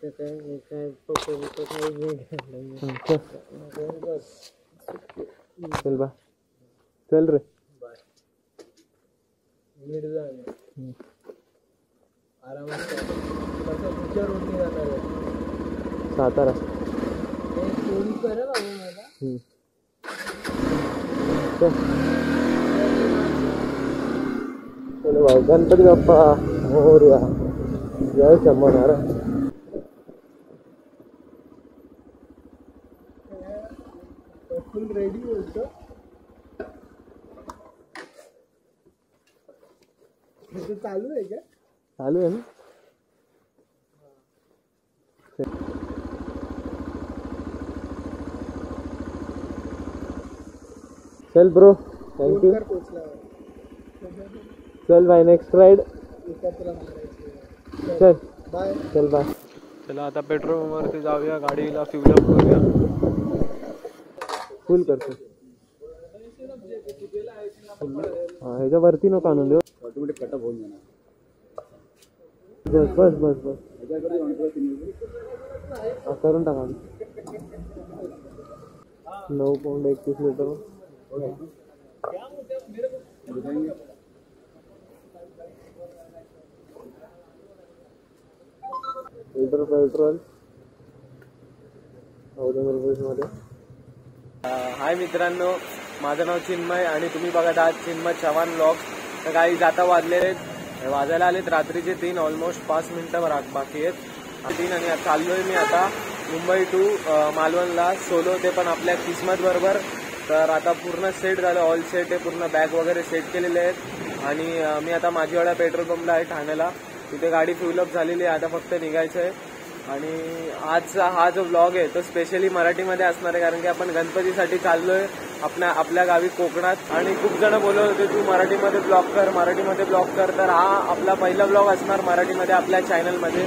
आता काय काय पप्पा बिप्पा काही नाही घातलं. हं, चल बस. चल बा चल रे बाय नीट जा ना. हं. आरामात जा. कसं पुढच्या रोडने जाणार आहे सातारा हे चोरी करा बाबा मला हं. चल चलो गणपती बाप्पा मोरया जय शंभर फुल रेडी होतो चालू आहे का चालू आहे ना चल ब्रो ओंकार पोचला चल भाई नेक्स्ट मारायचे चल बाय चल बाय चला आता पेट्रोल वरती जाऊया गाडीला फ्युल अप करूया फुल करतो हा। ह्याच्या वरती नको आणून देऊ ऑटोमॅटिक कटअप होऊन जाणार बस बस बस बस। हा करून टाका नऊ पॉईंट एकतीस लिटर लिटर पेट्रोल। चौदा रुपये हाय मित्रांनो माझं नाव चिन्मय आणि तुम्ही बघत आहात चिन्मय चव्हाण ब्लॉग तर काही जाता वाजले आहेत. वाजायला आलेत. रात्रीचे तीन ऑलमोस्ट पाच मिनिटं बरा- बाकी आहेत. तीन आणि आता चाललोय मी आता मुंबई टू मालवणला. सोलो ते पण आपल्या किस्मत बरोबर. तर आता पूर्ण सेट झालं. ऑल सेट आहे. पूर्ण बॅग वगैरे सेट केलेले आहेत. आणि मी आता माझीवाडा पेट्रोल पंपला आहे ठाण्याला. तिथे गाडी फ्युलअप झालेली आहे. आता फक्त निघायचं आहे आणि आजचा हा जो ब्लॉग आहे तो स्पेशली मराठीमध्ये असणार आहे कारण की आपण गणपतीसाठी चाललोय आपल्या आपल्या गावी कोकणात. आणि खूप जण बोलत होते तू मराठीमध्ये ब्लॉग कर मराठीमध्ये ब्लॉग कर. तर हा आपला पहिला ब्लॉग असणार मराठीमध्ये आपल्या चॅनलमध्ये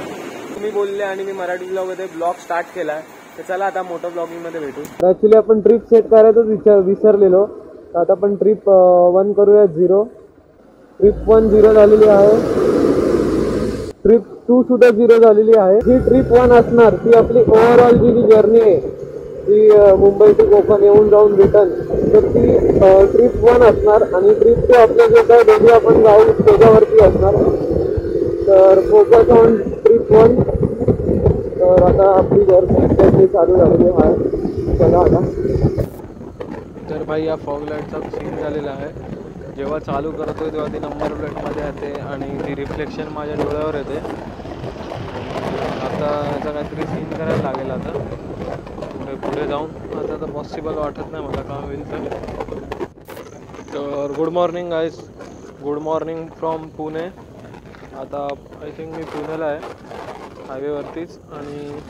तुम्ही बोलले आणि मी मराठी ब्लॉगमध्ये ब्लॉग स्टार्ट केला तर चला आता मोठं ब्लॉगिंगमध्ये भेटू. ऍक्च्युली आपण ट्रिप सेट करायचंच विचार विसरलेलो. तर आता आपण ट्रिप वन करूया झिरो ट्रिप वन झिरो झालेली आहे. टू सुद्धा झिरो झालेली आहे. ही ट्रिप वन असणार. ती आपली ओव्हरऑल जी जी जर्नी आहे ती मुंबई ते कोकण येऊन जाऊन रिटर्न तर ती ट्रिप वन असणार आणि ट्रिप टू आपलं जे काय दोघे आपण जाऊ त्याच्यावरती असणार. तर फोकस ऑन ट्रिप वन तर आता आपली जर्नी चालू झालेली आहे. चला आता. तर भाई या फॉग लाईटचा सीन झालेला आहे. जेव्हा चालू करतोय तेव्हा ती नंबर प्लेटमध्ये येते आणि ती रिफ्लेक्शन माझ्या डोळ्यावर येते. आता याचा काहीतरी सीन करायला लागेल आता. पुढे पुढे जाऊन. आता तर पॉसिबल वाटत नाही मला काम होईल तर. तर good morning guys good morning from Pune. आता आय थिंक मी पुण्याला आहे हायवेवरतीच आणि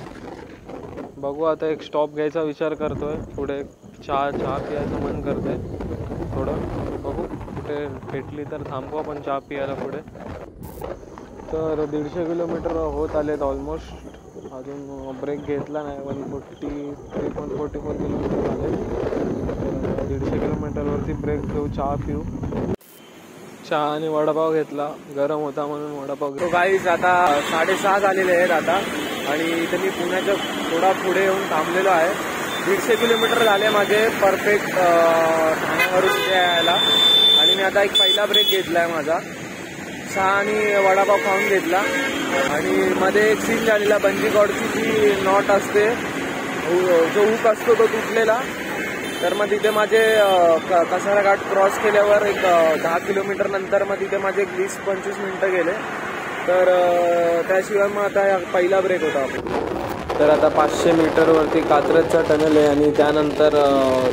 बघू आता एक स्टॉप घ्यायचा विचार करतो आहे पुढे चहा चहा प्यायचं मन करतंय थोडं. बघू कुठे भेटली तर थांबू आपण चहा पियायला पुढे. तर दीडशे किलोमीटर होत आलेत ऑलमोस्ट अजून ब्रेक घेतला नाही one forty three point forty four kilometre झाले. दीडशे किलोमीटरवरती ब्रेक घेऊ चहा पिऊ. चहा आणि वडापाव घेतला गरम होता म्हणून वडापाव घेऊ गाईज आता साडेसहा झालेले आहेत आता. आणि इथे मी पुण्याच्या थोडा पुढे येऊन थांबलेलो आहे. दीडशे किलोमीटर झाले माझे परफेक्ट ठाण्यावरून इथे यायला. आणि मी आता एक पहिला ब्रेक घेतला आहे माझा. चहा आणि वडापाव खाऊन घेतला. आणि मध्ये एक सीन झालेला बंजी गॉडची जी नॉट असते जो हुक असतो तो तुटलेला. तर मग तिथे माझे क- कसारा घाट क्रॉस केल्यावर एक दहा किलोमीटर नंतर मग तिथे माझे एक वीस पंचवीस मिनटं गेले. तर त्याशिवाय मग आता पहिला ब्रेक होता तर आता पाचशे मीटरवरती कात्रजचा टनल आहे आणि त्यानंतर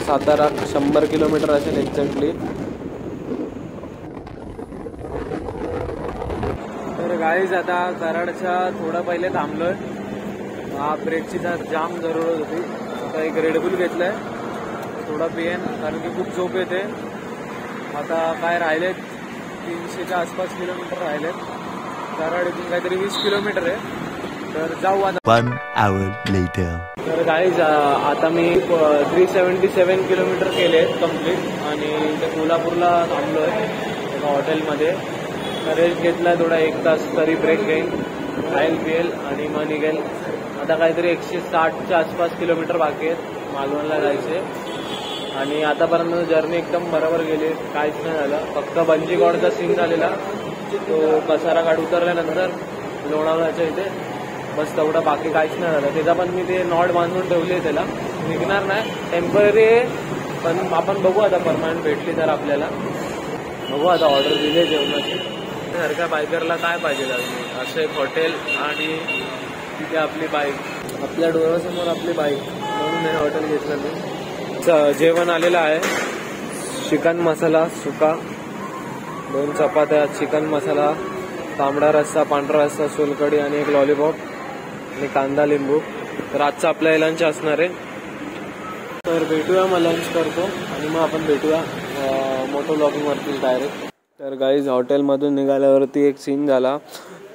सातारा शंभर किलोमीटर असेल एक्झॅक्टली गाईज आता कराडच्या थोडं पहिले थांबलोय. हा ब्रेकची जर जाम जरूरत होती. आता एक रेडबुल घेतलाय. थोडा पिएन कारण की खूप झोप येते. आता काय राहिलेत? तीनशेच्या आसपास किलोमीटर राहिलेत. कराड इथून काहीतरी वीस किलोमीटर आहे. तर जाऊ आता. Later. तर गाईज आता मी थ्री सेवन्टी सेवन किलोमीटर केले आहेत कंप्लीट आणि इथे कोल्हापूरला थांबलो आहे एका हॉटेलमध्ये रेस्ट घेतला थोडा एक तास तरी ब्रेक घेईन. खाईल पिएल आणि मग निघेल आता काहीतरी एकशे साठच्या आसपास किलोमीटर बाकी आहेत. मालवणला जायचे. आणि आतापर्यंत जर्नी एकदम बरोबर गेली. काहीच नाही झालं. फक्त बंजी गॉडचा सीन झालेला. तो कसारा घाट उतरल्यानंतर लोणावळ्याच्या इथे. बस तेवढं बाकी काहीच नाही झालं. त्याचा पण मी ते नॉट बांधून ठेवली त्याला. निघणार नाही. टेंपररी आहे. पण आपण बघू आता परमानंट भेटली तर आपल्याला. बघू आता ऑर्डर दिली आहे जेवणाची. सारख्या बायकरला काय पाहिजे अजून असं एक हॉटेल आणि तिथे आपली बाईक. आपल्या डोळ्यासमोर आपली बाईक. म्हणून मी हॉटेल घेतलं मी. च- जेवण आलेलं आहे. चिकन मसाला सुका दोन चपात्या चिकन मसाला तांबडा रस्सा पांढरा रस्सा सोलकडी आणि एक लॉलीपॉप आणि कांदा लिंबू. तर आजचं आपल्या लंच असणार आहे. तर भेटूया मग लंच करतो आणि मग आपण भेटूया मोटो ब्लॉगिंगवरती डायरेक्ट तर गाईज हॉटेलमधून निघाल्यावरती एक सीन झाला.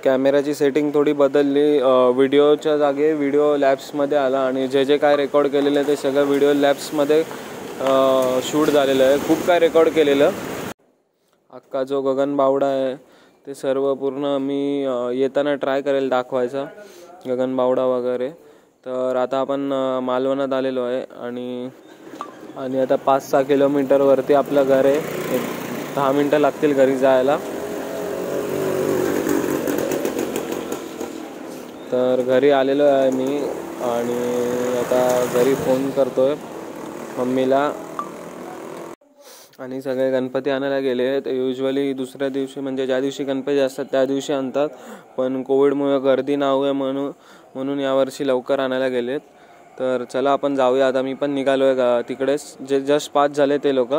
कॅमेराची सेटिंग थोडी बदलली. व्हिडिओच्या जागे व्हिडिओ लॅब्समध्ये आला आणि जे जे काय रेकॉर्ड केलेलं आहे ते सगळं व्हिडिओ लॅब्समध्ये शूट झालेलं आहे. खूप काय रेकॉर्ड केलेलं. अक्का जो गगन बावडा आहे ते सर्व पूर्ण मी येताना ट्राय करेल दाखवायचा गगन बावडा वगैरे. तर आता आपण मालवणात आलेलो आहे आणि आणि आता पाच सहा किलोमीटरवरती आपलं घर आहे. एक दहा मिनटं लागतील घरी जायला. तर घरी आलेलो आहे मी आणि आता घरी फोन करतोय मम्मीला. आणि सगळे गणपती आणायला गेले. आहेत युजली दुसऱ्या दिवशी म्हणजे ज्या दिवशी गणपती असतात त्या दिवशी आणतात. पण कोविडमुळे गर्दी ना आहे म्हणून म्हणून यावर्षी लवकर आणायला गेलेत. तर चला आपण जाऊया. आता मी पण निघालो आहे तिकडेच. जे जस्ट पाच झाले ते लोक.